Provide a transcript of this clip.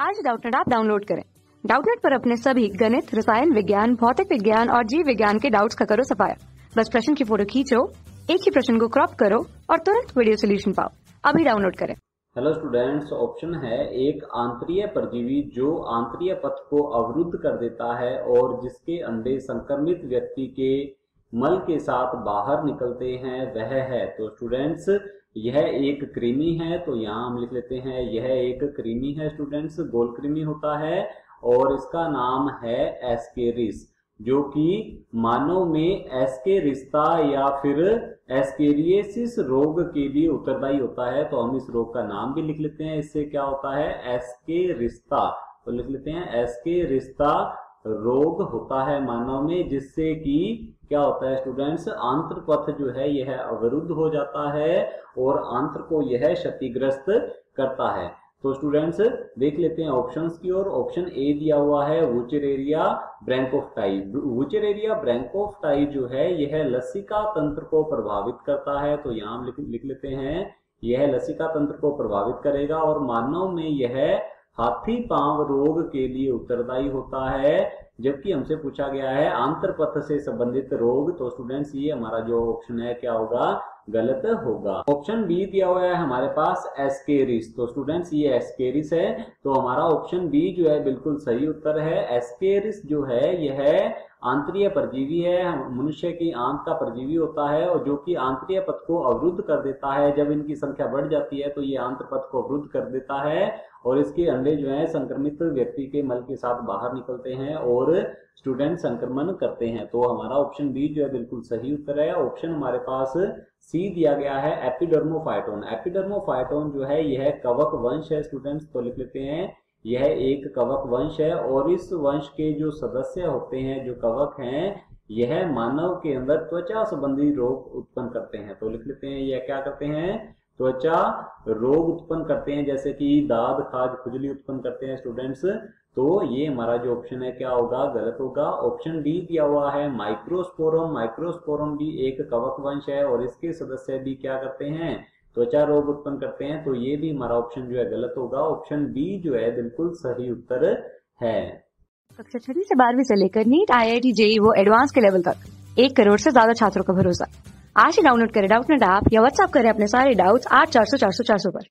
आज डाउटनेट आप डाउनलोड करें। डाउटनेट पर अपने सभी गणित, रसायन विज्ञान, भौतिक विज्ञान और जीव विज्ञान के डाउट्स का करो सफाया। बस प्रश्न की फ़ोटो खींचो, एक ही प्रश्न को क्रॉप करो और तुरंत वीडियो सोल्यूशन पाओ। अभी डाउनलोड करें। हेलो स्टूडेंट्स ऑप्शन है एक आंतरीय परजीवी जो आंतरीय पथ को अवरुद्ध कर देता है और जिसके अंडे संक्रमित व्यक्ति के मल के साथ बाहर निकलते हैं, वह है। तो स्टूडेंट्स यह एक क्रीमी है तो यहाँ हम लिख लेते हैं, यह एक क्रीमी है स्टूडेंट्स गोल क्रीमी होता है और इसका नाम है एस्केरिस जो कि मानव में एस्के रिश्ता या फिर एस्केरियसिस रोग के लिए उत्तरदायी होता है तो हम इस रोग का नाम भी लिख लेते हैं, इससे क्या होता है एस्के रिश्ता तो लिख लेते हैं एस्के रिश्ता रोग होता है मानव में, जिससे कि क्या होता है स्टूडेंट्स आंत्र पथ जो है यह अवरुद्ध हो जाता है और आंत्र को यह क्षतिग्रस्त करता है। तो स्टूडेंट्स देख लेते हैं ऑप्शंस की ओर। ऑप्शन ए दिया हुआ है वुचर एरिया ब्रैंकोफ्टाई वुचरेरिया ब्रैंकोफ्टाई जो है, यह लसिका तंत्र को प्रभावित करता है। तो यहाँ लिख लेते हैं, यह लसिका तंत्र को प्रभावित करेगा और मानव में यह हाथी पाँव रोग के लिए उत्तरदायी होता है। जबकि हमसे पूछा गया है, आंतर पथ से संबंधित रोग तो स्टूडेंट्स ये हमारा जो ऑप्शन है, क्या होगा? गलत होगा। ऑप्शन बी दिया हुआ है हमारे पास एस्केरिस तो स्टूडेंट्स ये एस्केरिस है। तो हमारा ऑप्शन बी जो है, बिल्कुल सही उत्तर है। एस्केरिस जो है, यह आंतरीय परजीवी है। मनुष्य की आंत का परजीवी होता है और जो कि आंतरीय पथ को अवरुद्ध कर देता है। जब इनकी संख्या बढ़ जाती है तो ये आंतर पथ को अवरुद्ध कर देता है और इसके अंडे जो है, संक्रमित व्यक्ति के मल के साथ बाहर निकलते हैं स्टूडेंट संक्रमण करते हैं। तो हमारा ऑप्शन बी जो है बिल्कुल सही उत्तर है। ऑप्शन हमारे पास सी दिया गया है एपिडर्मोफाइटोन एपिडर्मोफाइटोन जो है, यह कवक वंश है स्टूडेंट्स तो लिख लेते हैं। यह एक कवक वंश है और इस वंश के जो सदस्य होते हैं, जो कवक हैं, यह मानव के अंदर त्वचा संबंधी रोग उत्पन्न करते हैं। तो लिख लेते हैं, यह क्या करते हैं? त्वचा रोग उत्पन्न करते हैं, जैसे कि दाद खाज खुजली उत्पन्न करते हैं स्टूडेंट्स तो ये हमारा जो ऑप्शन है, क्या होगा? गलत होगा। ऑप्शन डी दिया हुआ है माइक्रोस्पोरम माइक्रोस्पोरम भी एक कवक वंश है और इसके सदस्य भी क्या करते हैं? त्वचा रोग उत्पन्न करते हैं तो ये भी हमारा ऑप्शन जो है गलत होगा। ऑप्शन बी जो है, बिल्कुल सही उत्तर है। कक्षा छठी से बारहवीं से लेकर NEET I I T JEE वो एडवांस के लेवल तक। एक करोड़ से ज़्यादा छात्रों का भरोसा। आज ही डाउनलोड करें डाउट नेट ऐप या व्हाट्सअप करें अपने सारे डाउट्स आठ चार सौ चार सौ चार सौ पर।